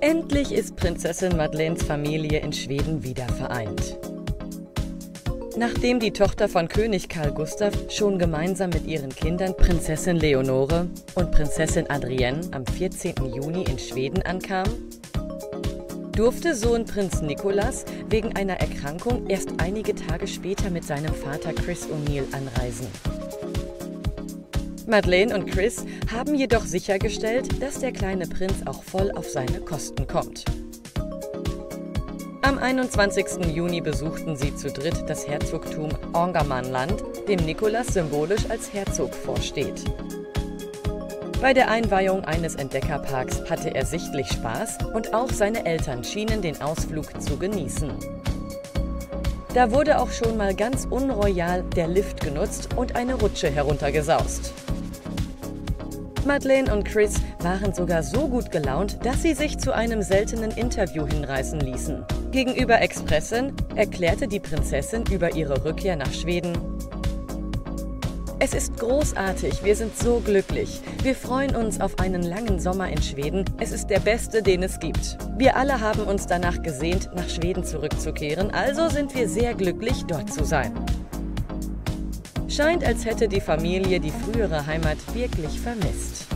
Endlich ist Prinzessin Madeleines Familie in Schweden wieder vereint. Nachdem die Tochter von König Karl Gustav schon gemeinsam mit ihren Kindern Prinzessin Leonore und Prinzessin Adrienne am 14. Juni in Schweden ankam, durfte Sohn Prinz Nicholas wegen einer Erkrankung erst einige Tage später mit seinem Vater Chris O'Neill anreisen. Madeleine und Chris haben jedoch sichergestellt, dass der kleine Prinz auch voll auf seine Kosten kommt. Am 21. Juni besuchten sie zu dritt das Herzogtum Ångermanland, dem Nikolas symbolisch als Herzog vorsteht. Bei der Einweihung eines Entdeckerparks hatte er sichtlich Spaß und auch seine Eltern schienen den Ausflug zu genießen. Da wurde auch schon mal ganz unroyal der Lift genutzt und eine Rutsche heruntergesaust. Madeleine und Chris waren sogar so gut gelaunt, dass sie sich zu einem seltenen Interview hinreißen ließen. Gegenüber Expressen erklärte die Prinzessin über ihre Rückkehr nach Schweden. Es ist großartig, wir sind so glücklich. Wir freuen uns auf einen langen Sommer in Schweden. Es ist der beste, den es gibt. Wir alle haben uns danach gesehnt, nach Schweden zurückzukehren, also sind wir sehr glücklich, dort zu sein. Scheint, als hätte die Familie die frühere Heimat wirklich vermisst.